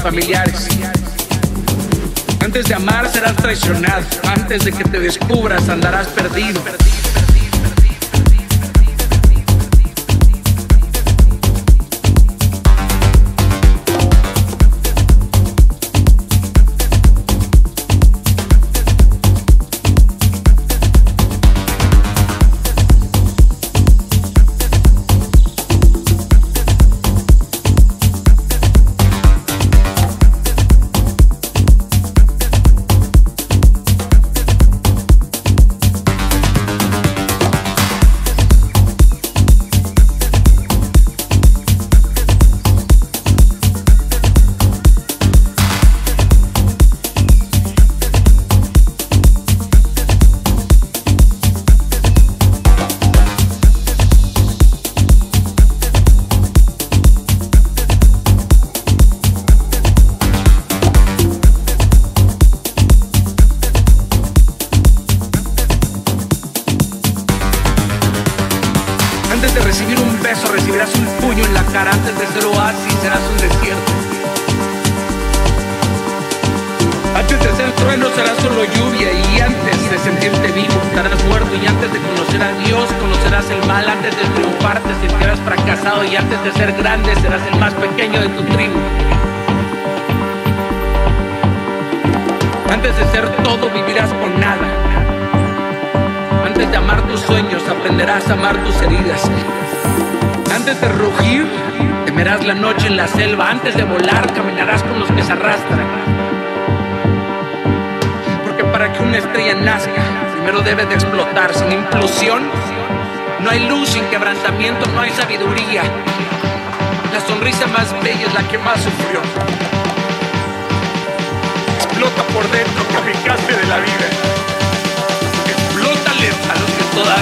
familiares. Antes de amar serás traicionado, antes de que te descubra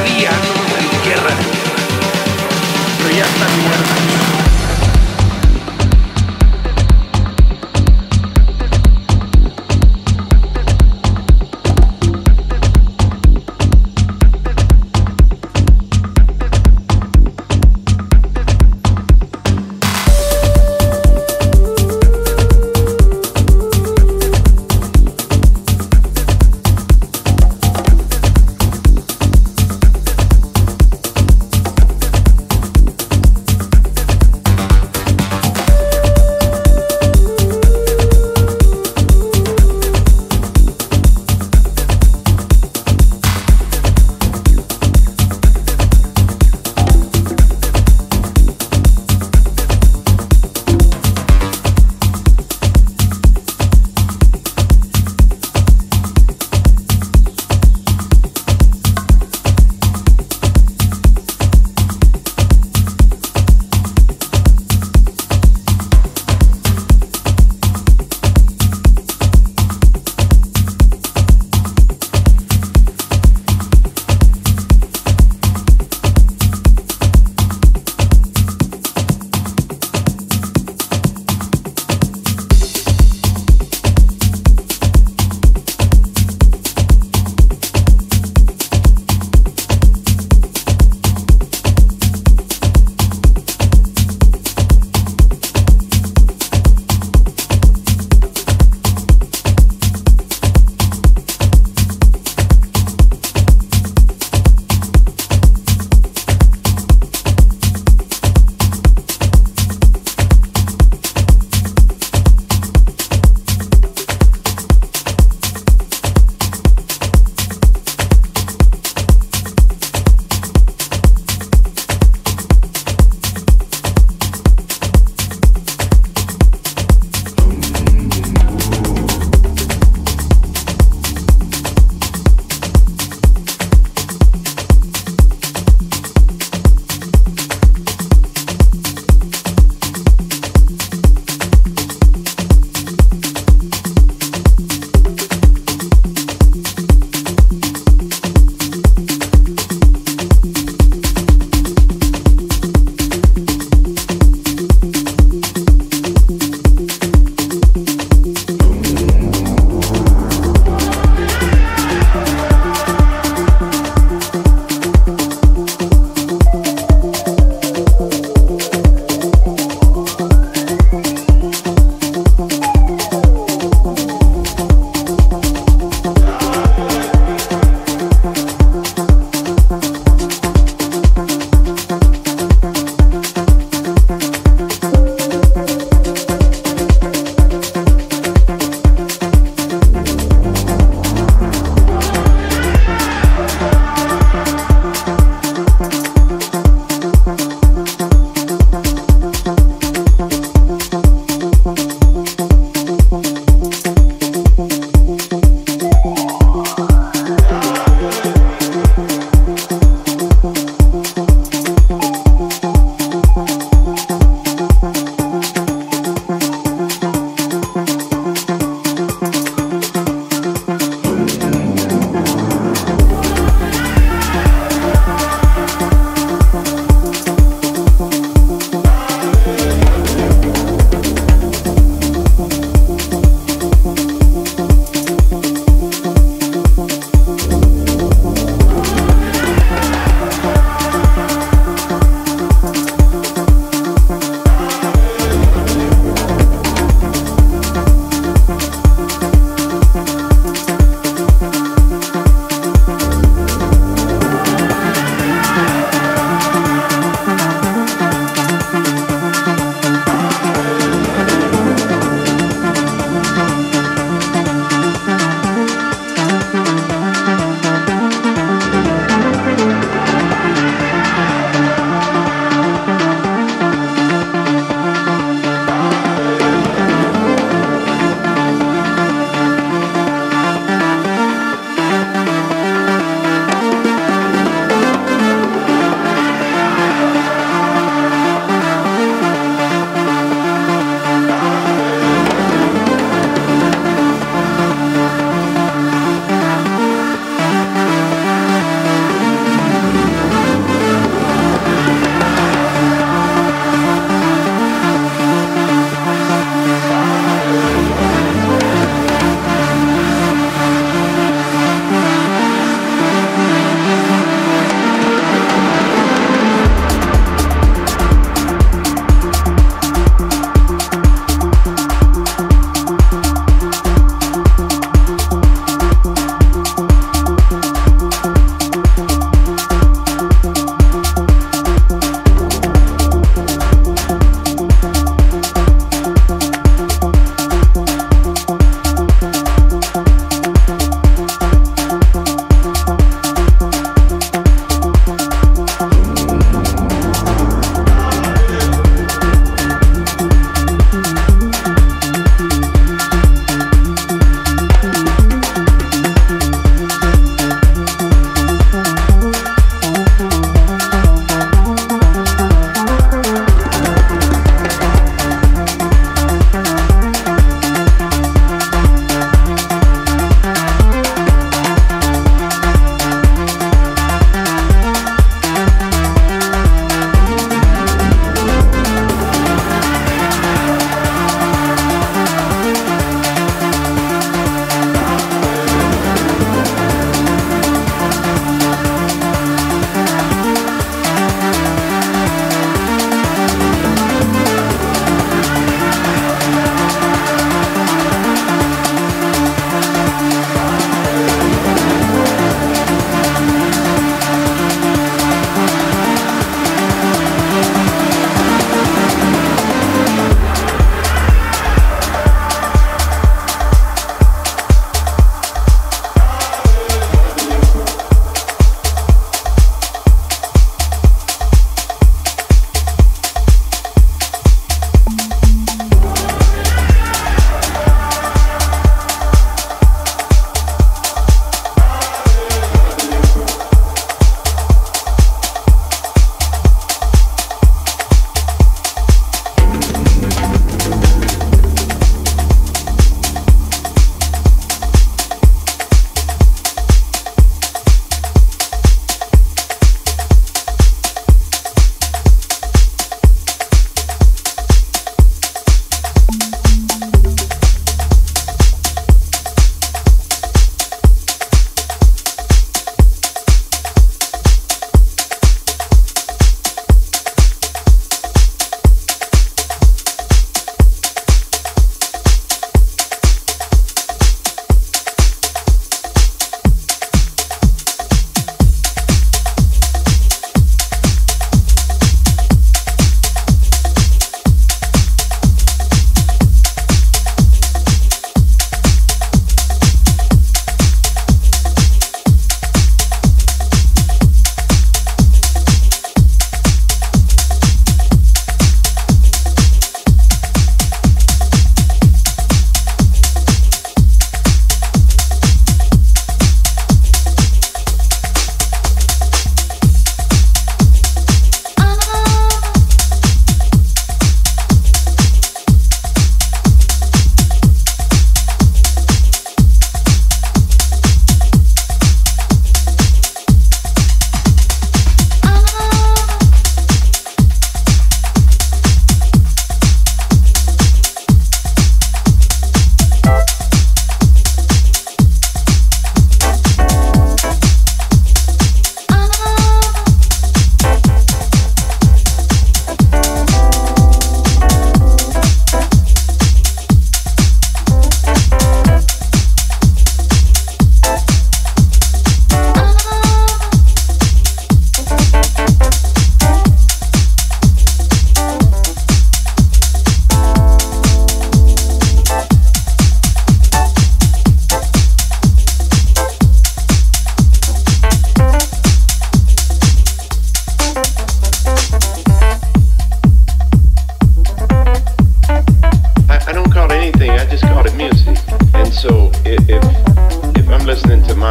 María, no me entierran. Pero ya está muerta.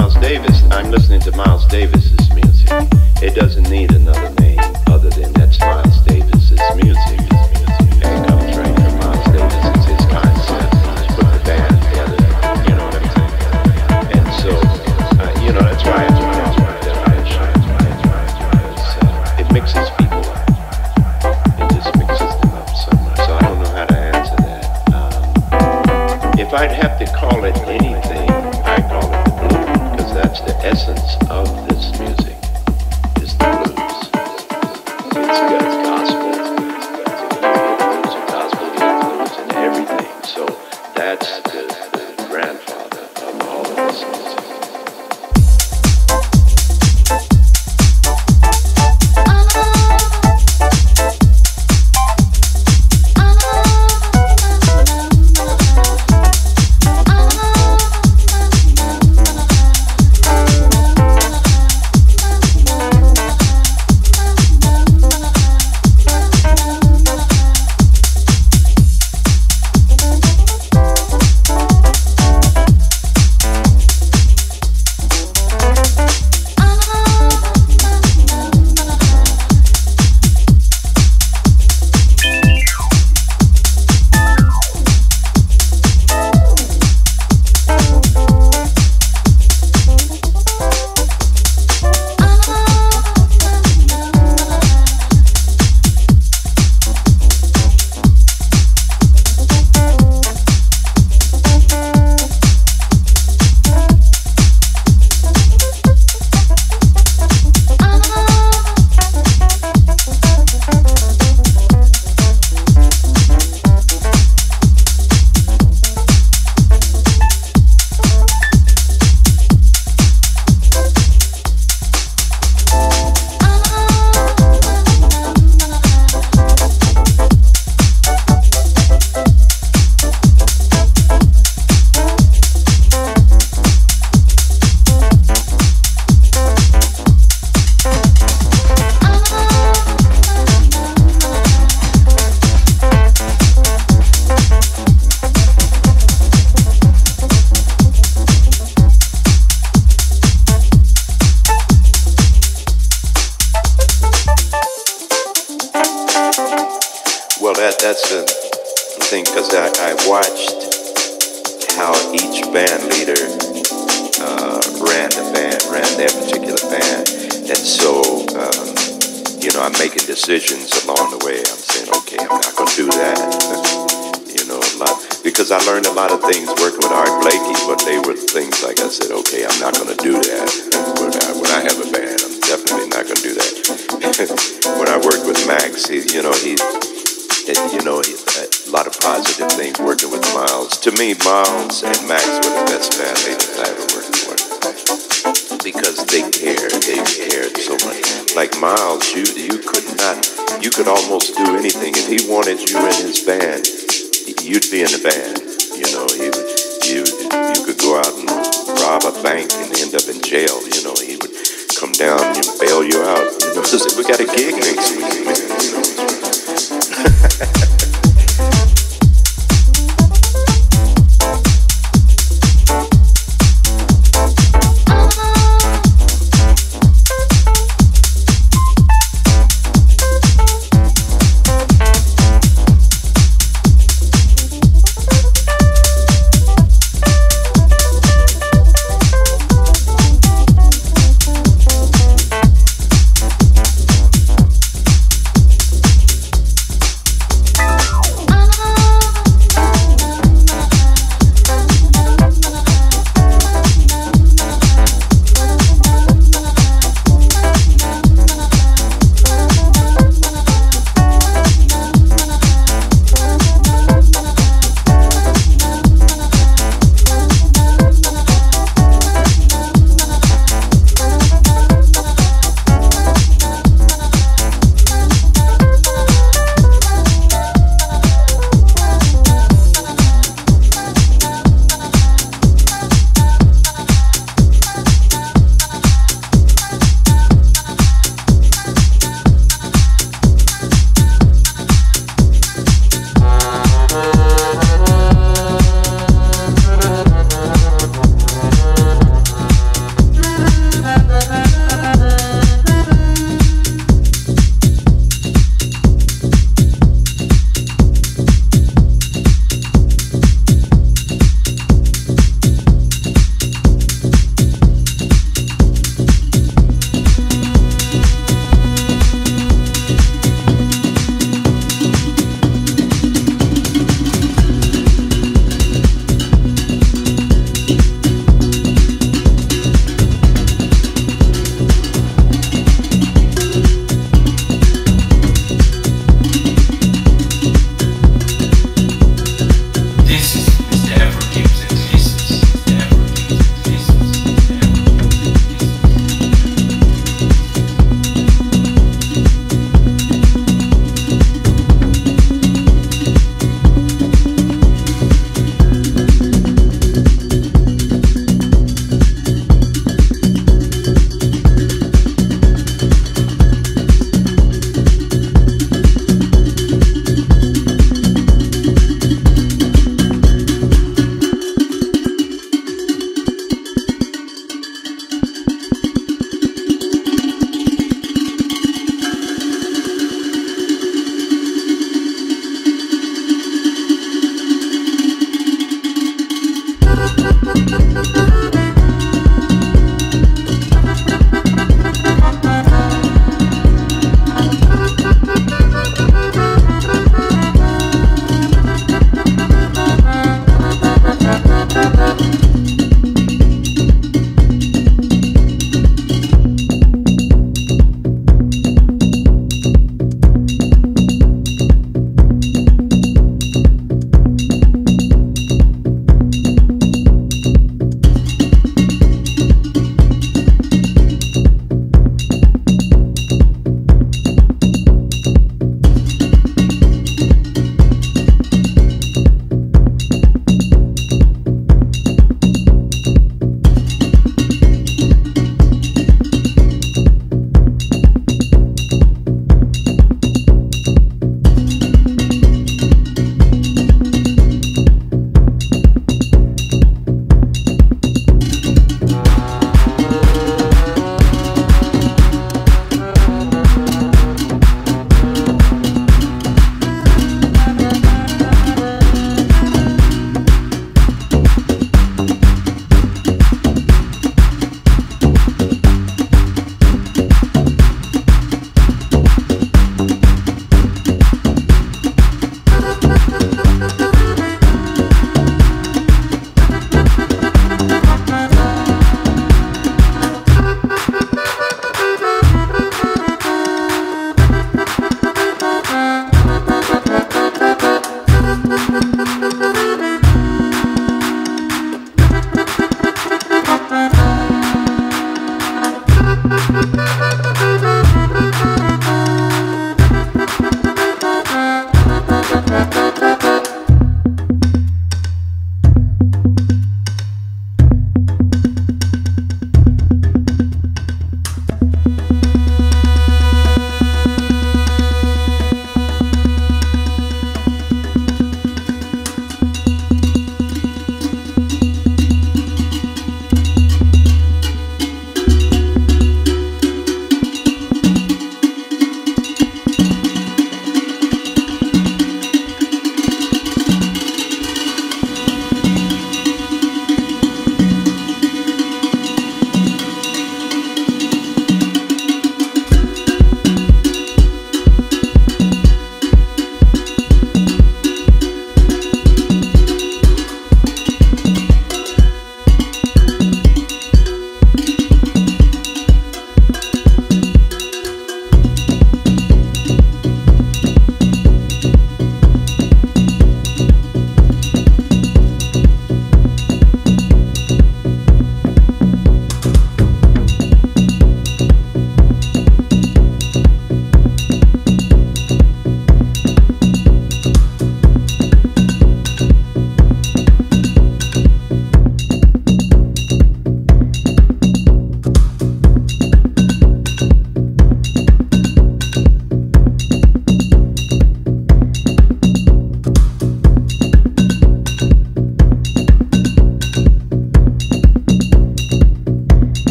Miles Davis, I'm listening to Miles Davis's music. It doesn't need